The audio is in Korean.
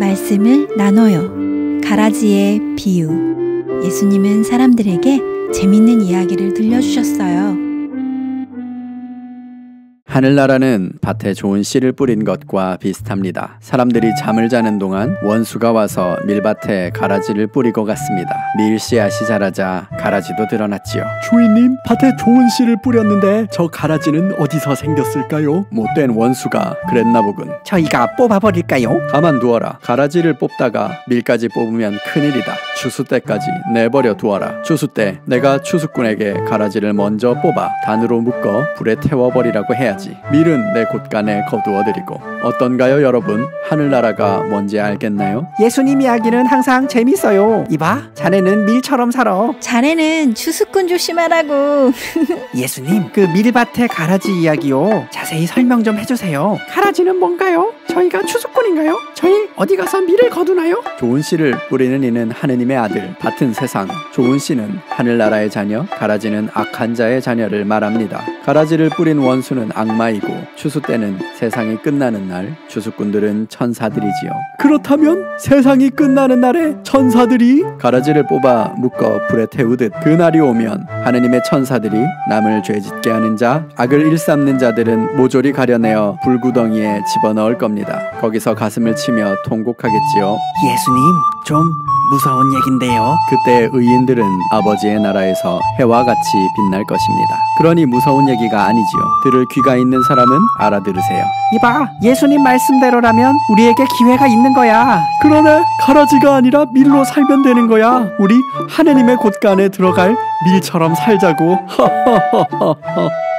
말씀을 나눠요. 가라지의 비유. 예수님은 사람들에게 재밌는 이야기를 들려주셨어요. 하늘나라는 밭에 좋은 씨를 뿌린 것과 비슷합니다. 사람들이 잠을 자는 동안 원수가 와서 밀밭에 가라지를 뿌리고 갔습니다. 밀씨앗이 자라자 가라지도 드러났지요. 주인님, 밭에 좋은 씨를 뿌렸는데 저 가라지는 어디서 생겼을까요? 못된 원수가 그랬나 보군. 저희가 뽑아버릴까요? 가만 두어라. 가라지를 뽑다가 밀까지 뽑으면 큰일이다. 추수 때까지 내버려 두어라. 추수 때 내가 추수꾼에게 가라지를 먼저 뽑아 단으로 묶어 불에 태워버리라고 해야지. 밀은 내 곳간에 거두어드리고 어떤가요 여러분? 하늘나라가 뭔지 알겠나요? 예수님 이야기는 항상 재밌어요. 이봐, 자네는 밀처럼 살아. 자네는 추수꾼 조심하라고. 예수님, 그 밀밭의 가라지 이야기요. 자세히 설명 좀 해주세요. 가라지는 뭔가요? 저희가 추수꾼인가요? 저희 어디 가서 밀을 거두나요? 좋은 씨를 뿌리는 이는 하느님의 아들 같은 세상 좋은 씨는 하늘나라의 자녀 가라지는 악한 자의 자녀를 말합니다. 가라지를 뿌린 원수는 악마이고 추수 때는 세상이 끝나는 날 추수꾼들은 천사들이지요. 그렇다면 세상이 끝나는 날에 천사들이 가라지를 뽑아 묶어 불에 태우듯 그 날이 오면 하느님의 천사들이 남을 죄짓게 하는 자 악을 일삼는 자들은 모조리 가려내어 불구덩이에 집어넣을 겁 니다. 거기서 가슴을 치며 통곡하겠지요. 예수님, 좀 무서운 얘긴데요. 그때 의인들은 아버지의 나라에서 해와 같이 빛날 것입니다. 그러니 무서운 얘기가 아니지요. 들을 귀가 있는 사람은 알아들으세요. 이봐, 예수님 말씀대로라면 우리에게 기회가 있는 거야. 그러네 가라지가 아니라 밀로 살면 되는 거야. 우리 하느님의 곳간에 들어갈 밀처럼 살자고.